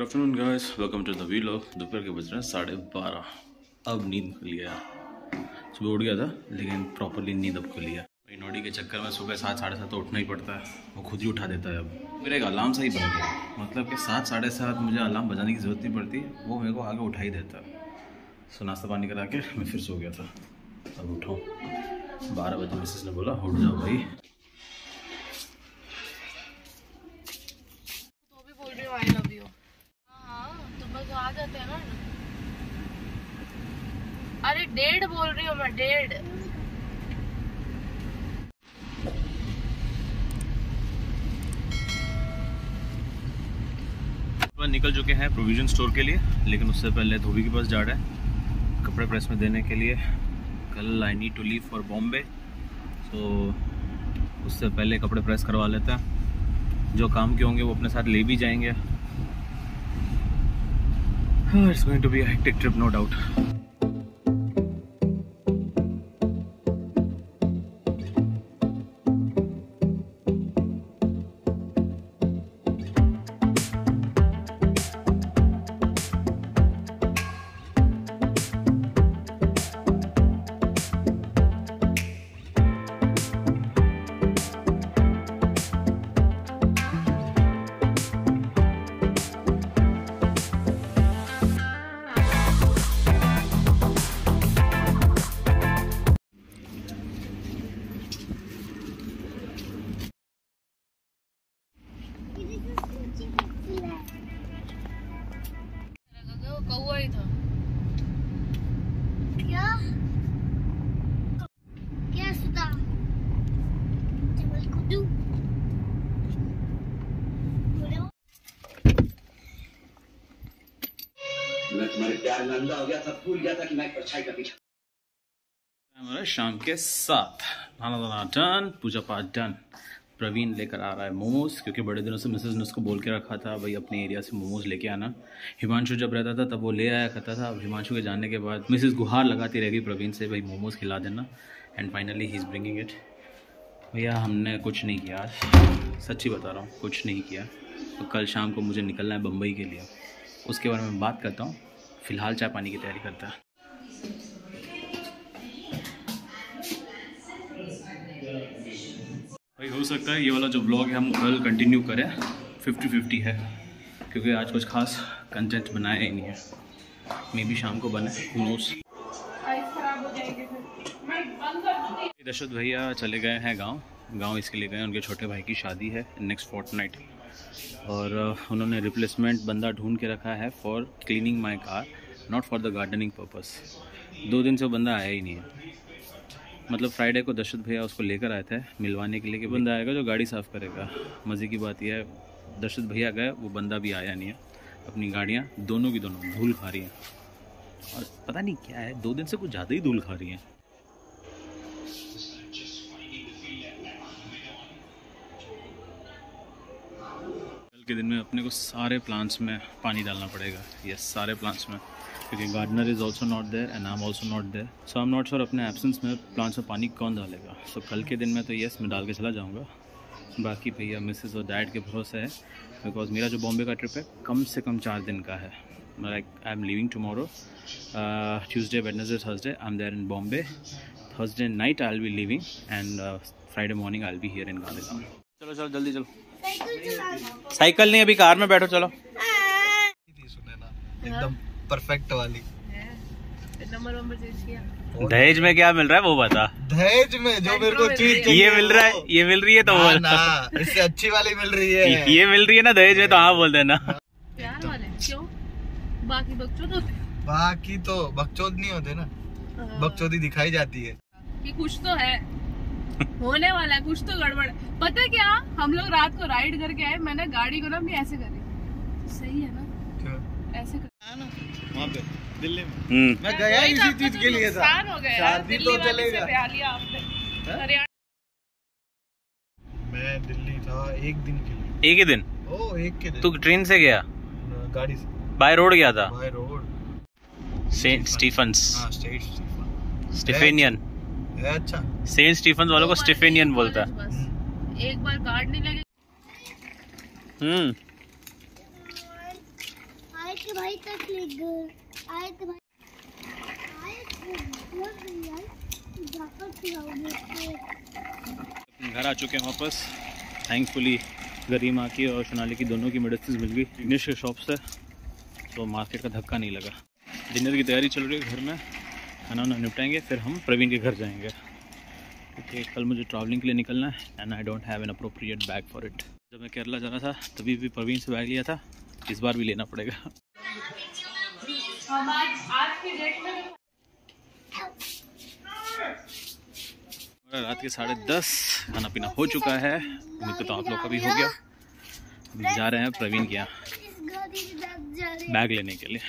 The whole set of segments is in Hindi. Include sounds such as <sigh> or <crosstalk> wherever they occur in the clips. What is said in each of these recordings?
Good afternoon guys welcome to the vlog दोपहर के बज रहे हैं साढ़े बारह। अब नींद खुल गया। सुबह उठ गया था, लेकिन प्रॉपरली नींद अब खुली है। भाई, नोडी के चक्कर में सुबह सात, साढ़े सात तो उठना ही पड़ता है। वो खुद ही उठा देता है अब। मेरा एक अलार्म सही बन गया मतलब कि सात, साढ़े सात मुझे अलार्म बजाने की ज़रूरत नहीं पड़ती। वो मेरे को आगे उठा ही देता है। सो, नाश्ता पानी करा के मैं फिर सो गया था। अब उठाऊँ बारह बजे मिसेस ने बोला, उठ जाओ भाई तो भी बोल रही हूँ आई लव यू हाँ तुम बस आ जाते हैं ना अरे डेढ़ बोल रही हूँ मैं, डेढ़। निकल चुके हैं प्रोविज़न स्टोर के लिए, लेकिन उससे पहले धोबी के पास जा रहे हैं कपड़े प्रेस में देने के लिए। कल I need to leave for Bombay तो उससे पहले कपड़े प्रेस करवा लेते हैं। जो काम के होंगे वो अपने साथ ले भी जाएँगे। it's going to be a hectic trip, no doubt. शाम के साथ खाना दाना डन पूजा पाठ डन प्रवीण लेकर आ रहा है मोमोज, क्योंकि बड़े दिनों से मिसेज ने उसको बोल के रखा था, भाई अपने एरिया से मोमोज लेके आना। हिमांशु जब रहता था, तब वो ले आया करता था। अब हिमांशु के जाने के बाद मिसेज गुहार लगाती रहेगी प्रवीण से, भाई मोमोज खिला देना। And finally he is bringing it भैया, हमने कुछ नहीं किया सच्ची बता रहा हूँ, कुछ नहीं किया। तो कल शाम को मुझे निकलना है बम्बई के लिए। उसके बारे में बात करता हूँ। फ़िलहाल चाय पानी की तैयारी करता है। भाई, हो सकता है ये वाला जो ब्लॉग है, हम कल कंटिन्यू करें। फिफ्टी फिफ्टी है, क्योंकि आज कुछ खास कंटेंट बनाया ही नहीं है। मे भी शाम को बने नोस दशरथ भैया चले गए हैं गाँव। गाँव इसके लिए गए उनके छोटे भाई की शादी है नेक्स्ट फोर्ट नाइट और उन्होंने रिप्लेसमेंट बंदा ढूंढ के रखा है for cleaning my car not for the gardening purpose दो दिन से वो बंदा आया ही नहीं है। मतलब फ्राइडे को दशरथ भैया उसको लेकर आए थे मिलवाने के लिए कि बंदा आएगा जो गाड़ी साफ़ करेगा। मज़े की बात यह है, दशरथ भैया गए, वो बंदा भी आया नहीं है। अपनी गाड़ियाँ दोनों की दोनों धूल खा रही हैं। और पता नहीं क्या है, दो दिन से कुछ ज़्यादा ही धूल खा रही हैं। के दिन में अपने को सारे प्लांट्स में पानी डालना पड़ेगा। यस सारे प्लांट्स में। क्योंकि gardener is also not there and I am also not there so I am not sure अपने एबसेंस में प्लांट्स में पानी कौन डालेगा। सो so, कल के दिन में तो यस मैं डाल के चला जाऊँगा। बाकी भैया मिसेस और डैड के भरोसे है। बिकॉज़ मेरा जो बॉम्बे का ट्रिप है कम से कम चार दिन का है। Like I am leaving tomorrow Tuesday Wednesday Thursday I am there in Bombay Thursday night I will be leaving and Friday morning I will be here in Gandhidham चलो चलो जल्दी चलो। साइकिल नहीं अभी कार में बैठो चलो। एकदम परफेक्ट वाली। नंबर वंबर चेंज किया दहेज में क्या मिल रहा है वो बता। दहेज में जो मेरे को चीज़ चाहिए ये मिल रहा है ये मिल रही है तो ना, बोल ना इससे अच्छी वाली मिल रही है। <laughs> ये मिल रही है ना दहेज में तो हाँ बोल देना। प्यार वाले क्यों? बाकी बच्चों तो बाकी तो बकचोद नहीं होते ना। बकचोदी दिखाई जाती है। कि कुछ तो है। होने वाला है कुछ तो गड़बड़ पता है क्या हम लोग रात को राइड करके आए मैंने गाड़ी को ना अपनी ऐसे करी सही है ना? ऐसे कर वहाँ पे दिल्ली में? हम्म। मैं गया तो इसी चीज़ तो के लिए था। नुकसान हो गया यार, शादी तो चलेगा ब्याह लिया आपने। हरियाणा मैं दिल्ली था एक दिन के लिए। एक ही दिन? ओ एक के दिन। तू ट्रेन से गया? गाड़ी से। बाय रोड गया था? By road. सेंट स्टीफंस हाँ स्टीफेनियन। है अच्छा। सेंट स्टीफंस वालों को स्टीफेनियन बोलता है। एक बार कार्ड नहीं लगे। हम्म। तुम्हारी तक ले गए आए तुम्हारी आए तो यार जाकर खिलाओगे घर आ चुके हैं वापस। थैंकफुली गरिमा की और सोनाली की दोनों की मेडिसिन मिल गई। विग्नेश के शॉप से तो मार्केट का धक्का नहीं लगा। डिनर की तैयारी चल रही है घर में। खाना वाना निपटाएँगे, फिर हम प्रवीण के घर जाएँगे। क्योंकि कल मुझे ट्रैवलिंग के लिए निकलना है and I don't have an appropriate bag for it जब मैं केरला जा रहा था, तभी भी प्रवीण से बैग लिया था, इस बार भी लेना पड़ेगा। रात के साढ़े दस खाना पीना हो चुका है, उम्मीद हूँ आप लोग का भी हो गया। जा रहे हैं प्रवीण के यहाँ बैग लेने के लिए।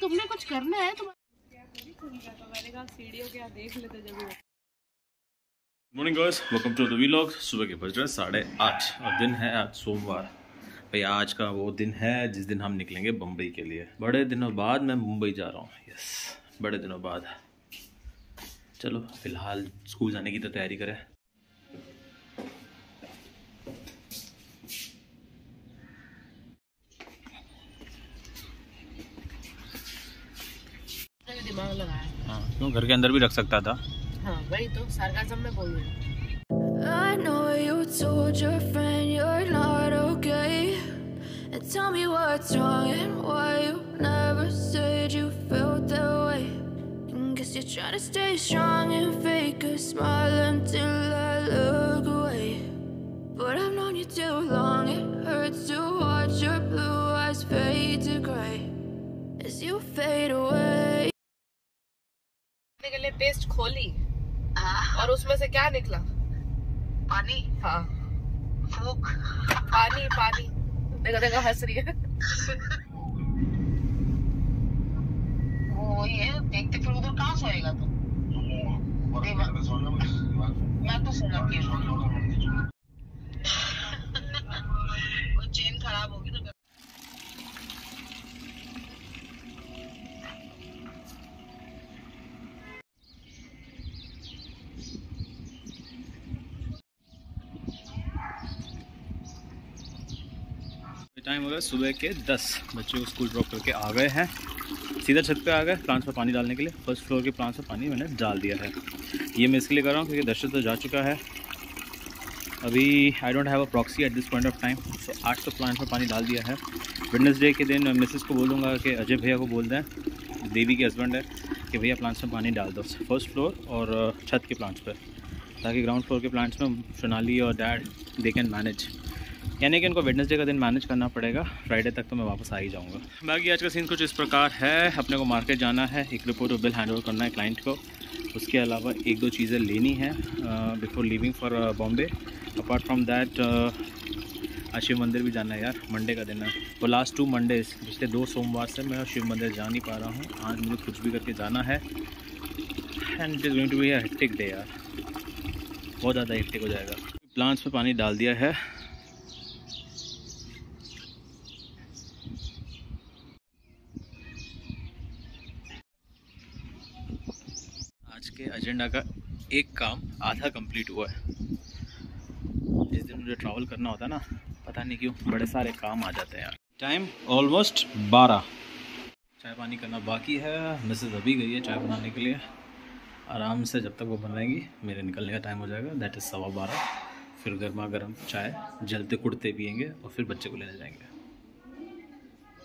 तुमने कुछ करना है? तुम morning girls welcome to the vlog सुबह के बज रहे साढ़े आठ। और दिन है आज सोमवार। भाई, आज का वो दिन है जिस दिन हम निकलेंगे बम्बई के लिए। बड़े दिनों बाद मैं मुंबई जा रहा हूँ। यस बड़े दिनों बाद। चलो, फ़िलहाल स्कूल जाने की तो तैयारी करें। लगाया हाँ क्यों घर के अंदर भी रख सकता था हाँ वही तो सार्काज्म में बोल रही I know you told your friend you're not okay. And tell me what's wrong and why you never said you felt that way. And guess you're trying to stay strong and fake a smile until I look away. But I've known you too long, it hurts to watch your blue eyes fade to gray as you fade away. के हाँ। और उसमें से क्या निकला? पानी। हाँ। फूक। पानी पानी। देखो देखो हंस रही है। वो वही है देखते फिर उधर कहाँ सोएगा तू? मैं तो सोना की वो चेन खराब होगी तो टाइम हो गया सुबह के दस बच्चे को स्कूल ड्रॉप करके आ गए हैं सीधा छत पे आ गए प्लांट्स पर पानी डालने के लिए फ़र्स्ट फ्लोर के प्लांट्स पर पानी मैंने डाल दिया है ये मैं इसके लिए कर रहा हूँ क्योंकि दर्शन तो जा चुका है अभी I don't have a proxy at this point of time so आठ सौ प्लांट्स पर पानी डाल दिया है वेडनेसडे के दिन मिसेस को बोलूँगा कि अजय भैया को बोल दें देवी के हस्बैंड है कि भैया प्लांट्स में पानी डाल दो फ़र्स्ट फ्लोर और uh, छत के प्लांट्स पर ताकि ग्राउंड फ्लोर के प्लांट्स में सोनाली और डैड दे कैन मैनेज यानी कि इनको वेडनेसडे का दिन मैनेज करना पड़ेगा। फ्राइडे तक तो मैं वापस आ ही जाऊँगा। बाकी आज का सीन कुछ इस प्रकार है। अपने को मार्केट जाना है, एक रिपोर्ट और बिल हैंड करना है क्लाइंट को। उसके अलावा एक दो चीज़ें लेनी है before leaving for Bombay apart from that आज शिव मंदिर भी जाना है यार मंडे का दिन है। वो लास्ट टू मंडेज पिछले दो सोमवार से मैं शिव मंदिर जा नहीं पा रहा हूँ। आज मुझे कुछ भी करके जाना है। And it is going to be hectic day यार। बहुत ज़्यादा हेक्टिक हो जाएगा। प्लांट्स पे पानी डाल दिया है आज के एजेंडा का एक काम आधा कंप्लीट हुआ है। जिस दिन मुझे ट्रैवल करना होता है ना, पता नहीं क्यों बड़े सारे काम आ जाते हैं यार। टाइम ऑलमोस्ट बारह। चाय पानी करना बाकी है। मिसेज अभी गई है चाय बनाने के लिए। आराम से जब तक वो बनाएँगी, मेरे निकलने का टाइम हो जाएगा। दैट इज़ सवा बारह। फिर गर्मा गर्म चाय, जलते कुड़ते पियेंगे और फिर बच्चे को लेने जाएँगे।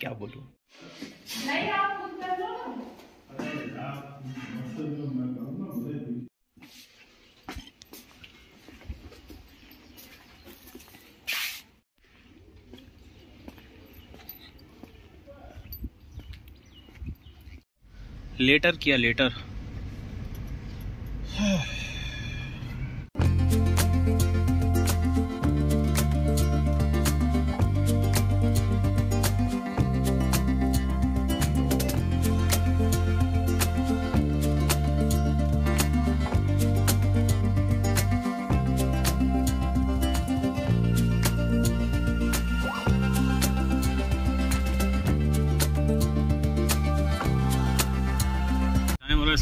क्या बोलूँ? लेटर किया लेटर।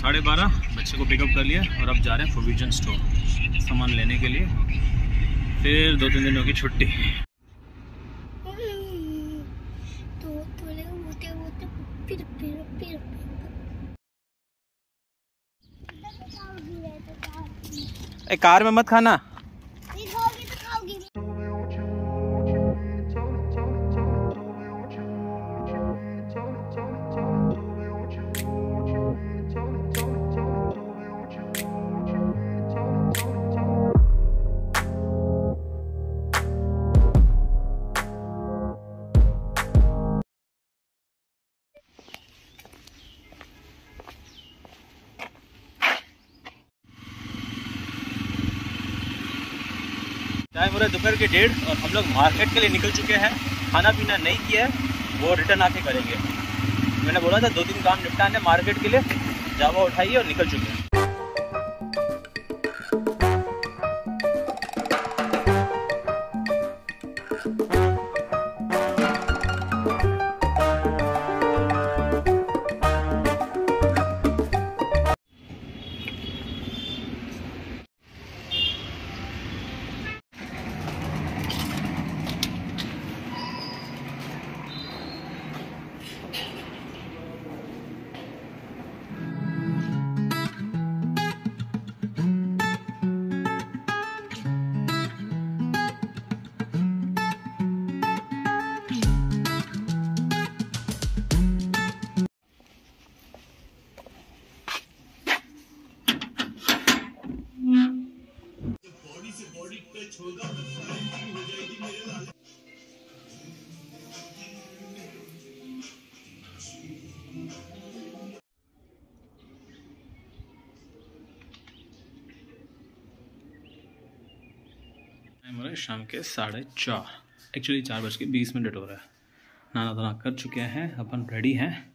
साढ़े बारह, बच्चे को पिकअप कर लिया और अब जा रहे हैं प्रोविज़न स्टोर सामान लेने के लिए। फिर दो तीन दिनों की छुट्टी। कार में मत खाना। टाइम हो रहा है दोपहर के डेढ़ और हम लोग मार्केट के लिए निकल चुके हैं। खाना पीना नहीं किया है, वो रिटर्न आके करेंगे। मैंने बोला था, दो तीन काम निपटाने मार्केट के लिए। जावा उठाइए और निकल चुके हैं। रहा है शाम के साढ़े चार। एक्चुअली चार बज के बीस मिनट हो रहा है। नाना धना कर चुके हैं, अपन रेडी हैं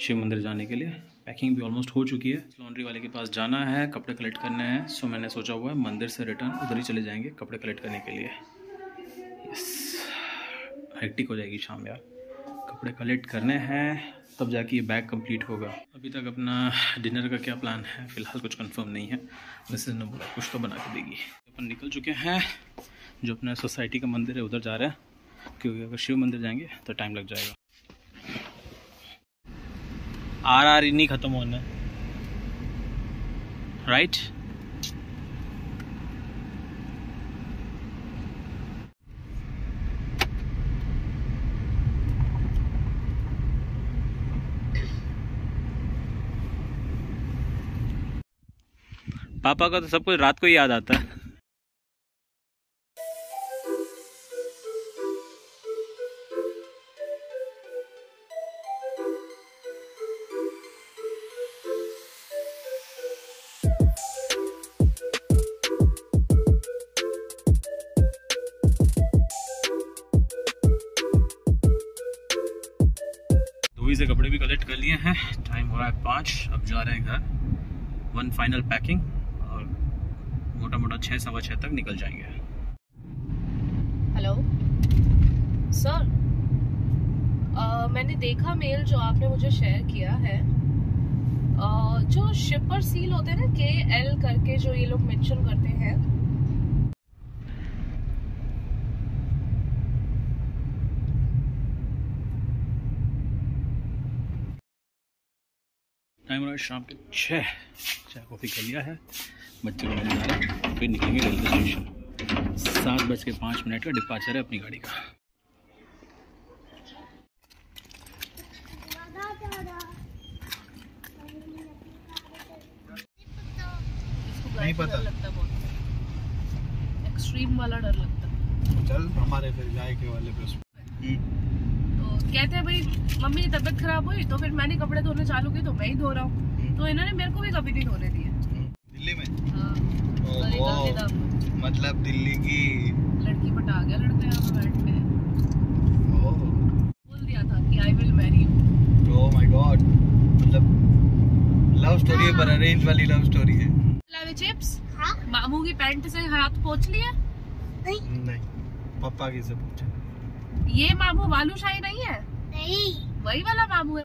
शिव मंदिर जाने के लिए। पैकिंग भी ऑलमोस्ट हो चुकी है। लॉन्ड्री वाले के पास जाना है, कपड़े कलेक्ट करने हैं। सो मैंने सोचा हुआ है मंदिर से रिटर्न उधर ही चले जाएँगे कपड़े कलेक्ट करने के लिए। यस हेक्टिक हो जाएगी शाम यार। कपड़े कलेक्ट करने हैं, तब जाके ये बैग कंप्लीट होगा। अभी तक अपना डिनर का क्या प्लान है? फ़िलहाल कुछ कंफर्म नहीं है। वैसे ने बोला, कुछ तो बना के देगी। अपन निकल चुके हैं। जो अपना सोसाइटी का मंदिर है, उधर जा रहे हैं। क्योंकि अगर शिव मंदिर जाएँगे तो टाइम लग जाएगा। आर आर ही नहीं ख़त्म होना। राइट पापा का तो सब कुछ रात को ही याद आता है। धोई से कपड़े भी कलेक्ट कर लिए हैं। टाइम हो रहा है पाँच अब जा रहे हैं घर। वन फाइनल पैकिंग और मोटा मोटा छः सवा छः तक निकल जाएँगे। हेलो सर मैंने देखा मेल जो आपने मुझे शेयर किया है। अ, जो शिपर सील होते हैं ना के एल करके जो ये लोग मेंशन करते हैं टाइम हो रहा है शाम के छः चाय कॉफ़ी कर लिया है। बच्चे को लेने जा फिर निकलेंगे रेलवे स्टेशन। सात बज के पाँच मिनट का डिपार्चर है अपनी गाड़ी का। दादा दादा इसको नहीं पता। डर लगता बहुत। एक्सट्रीम वाला डर लगता। चल हमारे फिर जाए के वाले पे। तो कहते हैं भाई मम्मी की तबीयत खराब हुई तो फिर मैंने कपड़े धोने चालू की तो मैं ही धो रहा हूँ। तो इन्होंने मेरे को भी कभी नहीं धोने दिए। दिल्ली में? हाँ। मतलब दिल्ली की लड़की पटा गया लड़का यहाँ पे बैठ के। बोल दिया था कि I will marry you my god मतलब लव स्टोरी है पर अरेंज वाली लव स्टोरी है। लावे चिप्स हाँ। मामू की पैंट से हाथ पोछ लिया नहीं पापा की से पूछा। ये मामू बालू शाही नहीं है? नहीं। वही वाला मामू है।